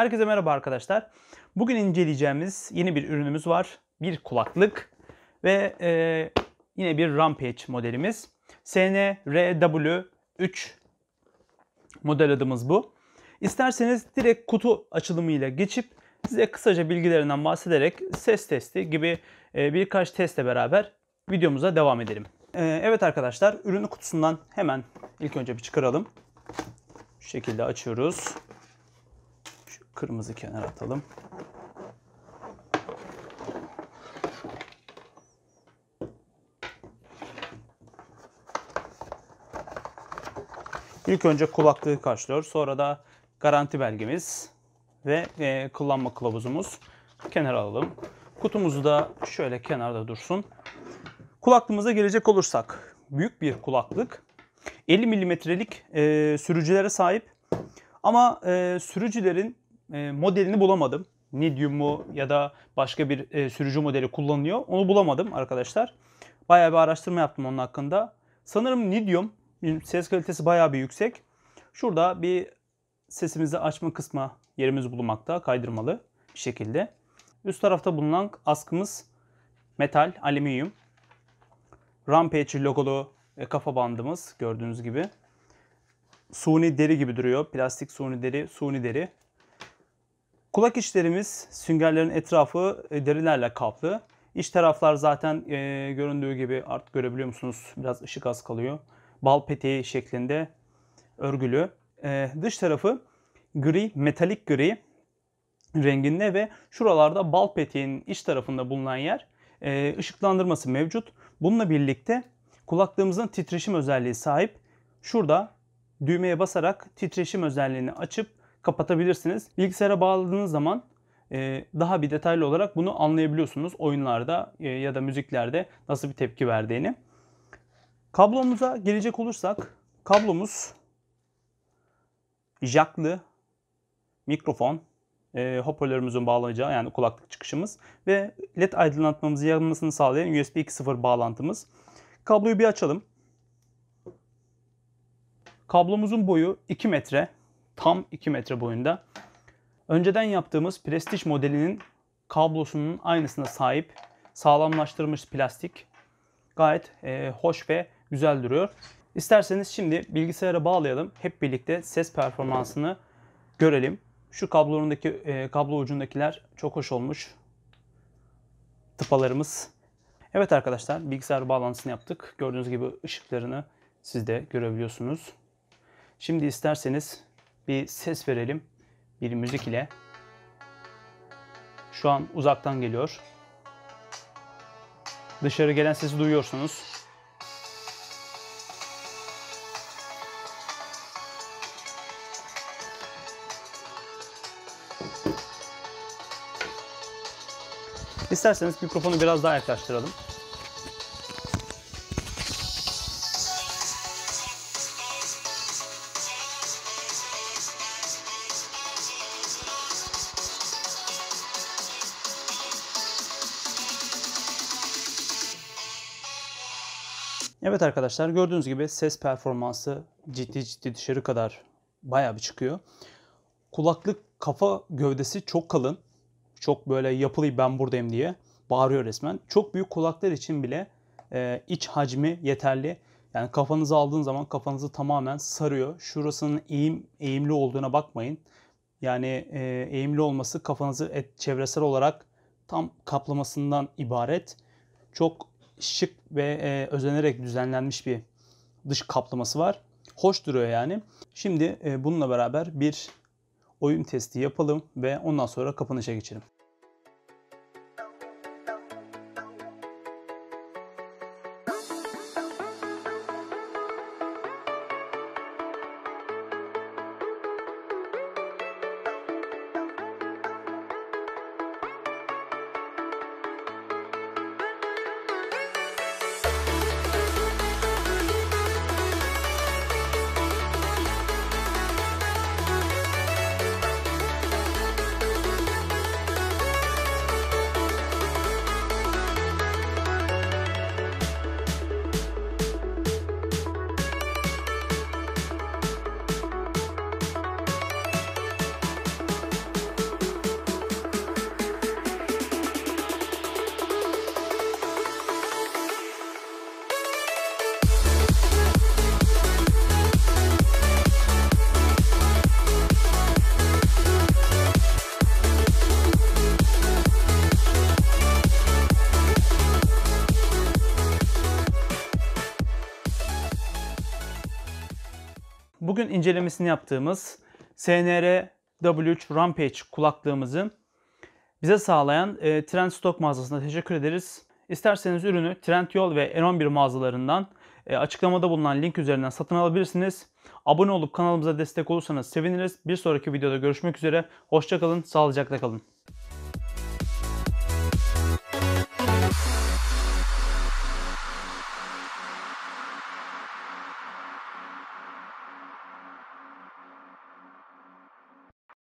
Herkese merhaba arkadaşlar. Bugün inceleyeceğimiz yeni bir ürünümüz var. Bir kulaklık ve e, yine bir Rampage modelimiz. SNRW3 model adımız bu. İsterseniz direkt kutu açılımıyla geçip size kısaca bilgilerinden bahsederek ses testi gibi e, birkaç testle beraber videomuza devam edelim. E, evet arkadaşlar ürünü kutusundan hemen ilk önce bir çıkaralım. Şu şekilde açıyoruz. Kırmızı kenara atalım. İlk önce kulaklığı karşılıyor. Sonra da garanti belgemiz ve e, kullanma kılavuzumuz. Kenara alalım. Kutumuzu da şöyle kenarda dursun. Kulaklığımıza gelecek olursak büyük bir kulaklık. 50 milimetrelik e, sürücülere sahip. Ama e, sürücülerin e, modelini bulamadım. Medium mu ya da başka bir e, sürücü modeli kullanılıyor. Onu bulamadım arkadaşlar. Bayağı bir araştırma yaptım onun hakkında. Sanırım Medium ses kalitesi bayağı bir yüksek. Şurada bir sesimizi açma kısmı yerimiz bulunmakta. Kaydırmalı bir şekilde. Üst tarafta bulunan askımız metal, alüminyum. Rampage logolu e, kafa bandımız gördüğünüz gibi. Suni deri gibi duruyor. Plastik suni deri, suni deri. Kulak içlerimiz süngerlerin etrafı e, derilerle kaplı. İç taraflar zaten e, göründüğü gibi artık görebiliyor musunuz? Biraz ışık az kalıyor. Bal peteği şeklinde örgülü. E, dış tarafı gri, metalik gri renginde ve şuralarda bal peteğinin iç tarafında bulunan yer e, ışıklandırması mevcut. Bununla birlikte kulaklığımızın titreşim özelliği sahip. Şurada düğmeye basarak titreşim özelliğini açıp kapatabilirsiniz. Bilgisayara bağladığınız zaman e, daha bir detaylı olarak bunu anlayabiliyorsunuz. Oyunlarda e, ya da müziklerde nasıl bir tepki verdiğini. Kablomuza gelecek olursak kablomuz jacklı mikrofon, e, hoparlörümüzün bağlanacağı yani kulaklık çıkışımız ve led aydınlatmamızı yanmasını sağlayan USB 2.0 bağlantımız. Kabloyu bir açalım. Kablomuzun boyu 2 metre. Tam 2 metre boyunda. Önceden yaptığımız Prestige modelinin kablosunun aynısına sahip sağlamlaştırılmış plastik. Gayet e, hoş ve güzel duruyor. İsterseniz şimdi bilgisayara bağlayalım. Hep birlikte ses performansını görelim. Şu kablonundaki e, kablo ucundakiler çok hoş olmuş. Tıpalarımız. Evet arkadaşlar bilgisayar bağlantısını yaptık. Gördüğünüz gibi ışıklarını siz de görebiliyorsunuz. Şimdi isterseniz bir ses verelim. Bir müzik ile. Şu an uzaktan geliyor. Dışarı gelen sesi duyuyorsunuz. İsterseniz mikrofonu biraz daha yaklaştıralım. Evet arkadaşlar gördüğünüz gibi ses performansı ciddi ciddi dışarı kadar bayağı bir çıkıyor. Kulaklık kafa gövdesi çok kalın. Çok böyle yapılı ben buradayım diye bağırıyor resmen. Çok büyük kulaklar için bile e, iç hacmi yeterli. Yani kafanızı aldığın zaman kafanızı tamamen sarıyor. Şurasının eğim eğimli olduğuna bakmayın. Yani e, eğimli olması kafanızı et, çevresel olarak tam kaplamasından ibaret. Çok şık ve e, özenerek düzenlenmiş bir dış kaplaması var. Hoş duruyor yani. Şimdi e, bununla beraber bir oyun testi yapalım ve ondan sonra kapanışa geçelim. Bugün incelemesini yaptığımız SNR W3 Rampage kulaklığımızı bize sağlayan e, Trend Stock mağazasına teşekkür ederiz. İsterseniz ürünü Trendyol ve N11 mağazalarından e, açıklamada bulunan link üzerinden satın alabilirsiniz. Abone olup kanalımıza destek olursanız seviniriz. Bir sonraki videoda görüşmek üzere. Hoşçakalın, sağlıcakla kalın.